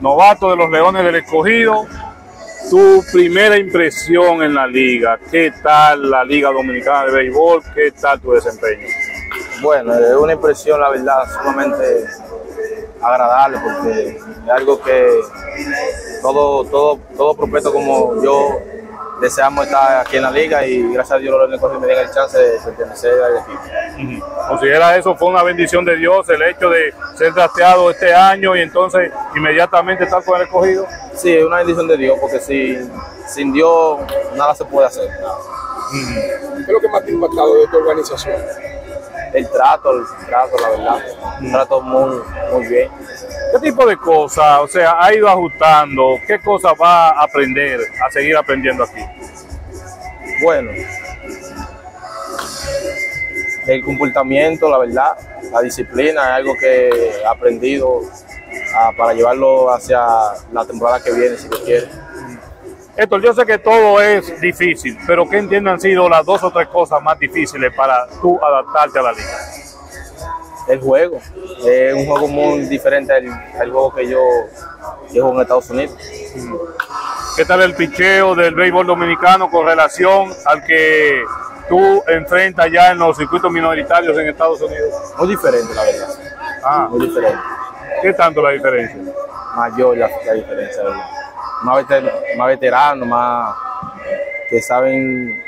novato de los Leones del Escogido, tu primera impresión en la liga. ¿Qué tal la Liga Dominicana de Béisbol? ¿Qué tal tu desempeño? Bueno, es una impresión, la verdad, sumamente agradable porque es algo que todo, todo, todo prospecto como yo deseamos estar aquí en la liga y gracias a Dios los me den el chance de pertenecer al equipo. ¿Considera eso fue una bendición de Dios el hecho de ser drafteado este año y entonces inmediatamente estar con el escogido? Sí, es una bendición de Dios porque sin, sin Dios nada se puede hacer. ¿Qué es lo que más te ha impactado de tu organización? El trato, el trato, la verdad. Un trato muy, muy bien. ¿Qué tipo de cosas, o sea, ha ido ajustando? ¿Qué cosas va a aprender, a seguir aprendiendo aquí? Bueno, el comportamiento, la verdad, la disciplina es algo que he aprendido ah, para llevarlo hacia la temporada que viene, si Dios quiere. Héctor, yo sé que todo es difícil, pero ¿qué entienden han sido las dos o tres cosas más difíciles para tú adaptarte a la liga? El juego, es un juego muy diferente al, al juego que yo juego en Estados Unidos. ¿Qué tal el picheo del béisbol dominicano con relación al que tú enfrentas ya en los circuitos minoritarios en Estados Unidos? Muy diferente, la verdad. Ah, Muy diferente. ¿qué tanto la diferencia? Mayor la, la diferencia, la verdad. Más, veter- más veteranos, más que saben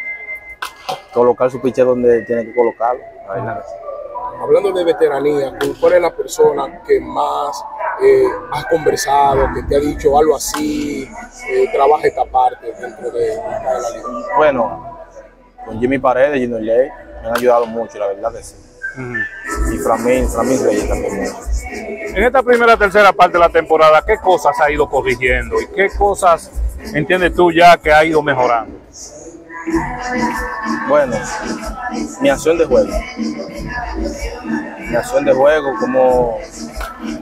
colocar su piche donde tienen que colocarlo. La verdad. Hablando de veteranía, ¿con ¿cuál es la persona que más eh, has conversado, que te ha dicho algo así, eh, trabaja esta parte dentro de, de la liga? Bueno, con Jimmy Paredes, Junior Ley, me han ayudado mucho, la verdad que sí. Y Flamín, Flamín Reyes también mucho. En esta primera tercera parte de la temporada, ¿qué cosas ha ido corrigiendo y qué cosas entiendes tú ya que ha ido mejorando? Bueno, mi acción de juego. Mi acción de juego, cómo,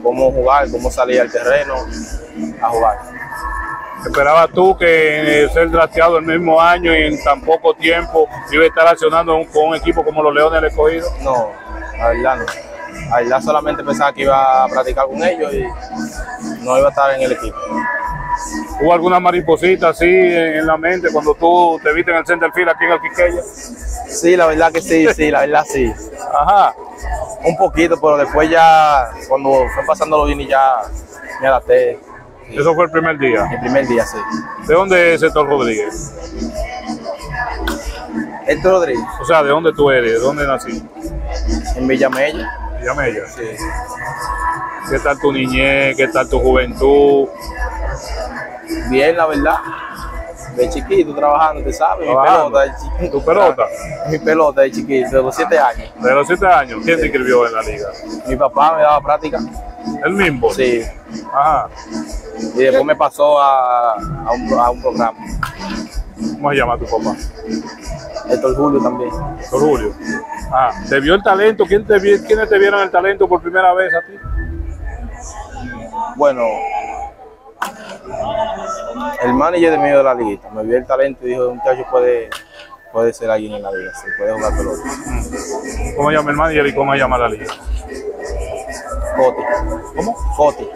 cómo jugar, cómo salir al terreno a jugar. ¿Esperabas tú que ser drafteado el mismo año y en tan poco tiempo iba a estar accionando con un equipo como los Leones del Escogido? No, la verdad no. La verdad solamente pensaba que iba a practicar con ellos y no iba a estar en el equipo. ¿Hubo alguna mariposita así en, la mente cuando tú te viste en el center field aquí en el Quiqueya? Sí, la verdad que sí, sí, la verdad sí. Ajá. Un poquito, pero después ya, cuando fue pasando los y ya me adapté. Eso fue el primer día. El primer día, sí. ¿De dónde es Héctor Rodríguez? Héctor Rodríguez, O sea, ¿de dónde tú eres? ¿De dónde naciste? en Villamella. Llame ella. Sí. ¿Qué tal tu niñez? ¿Qué tal tu juventud? Bien, la verdad. De chiquito trabajando, te sabes, mi Trabajando. pelota de chiquito. ¿Tu pelota? Mi pelota de chiquito, de los siete años. De los siete años, ¿quién te inscribió en la liga? Mi papá me daba práctica. El mismo. Sí. Ajá. Y después me pasó a, a, un, a un programa. ¿Cómo se llama tu papá? Héctor Julio también. Héctor Julio. Ah, ¿te vio el talento? ¿Quién te vi- ¿Quiénes te vieron el talento por primera vez a ti? Bueno, el manager de medio de la liguita me vio el talento y dijo, muchacho puede, puede ser alguien en la liga, sí, puede jugar pelota. ¿Cómo se llama el manager y cómo se llama la liga? Coti. ¿Cómo? Coti.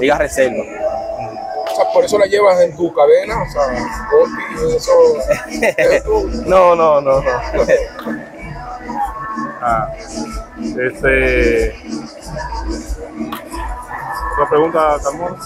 Liga Reserva. O sea, por eso la llevas en tu cadena, o sea, Coti, eso. eso- No, no, no, no. Ah. Este. ¿Otra pregunta, Carmona?